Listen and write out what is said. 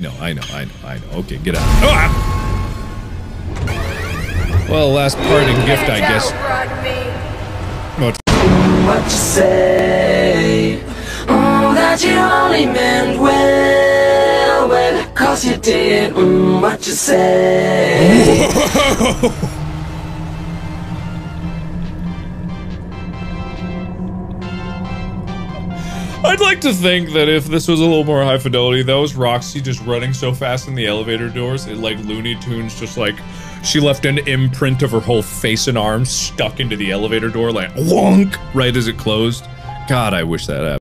No, I know, I know, I know. Okay, get out. Oh, ah! Well, last parting gift, I guess. What? What you say? Mm, that you only meant well, well, cause you did. Mm, what you say? I'd like to think that if this was a little more high fidelity, that was Roxy just running so fast in the elevator doors, it like Looney Tunes just like she left an imprint of her whole face and arms stuck into the elevator door like wonk right as it closed. God, I wish that happened.